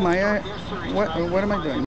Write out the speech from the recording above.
Maya, what, what am I doing?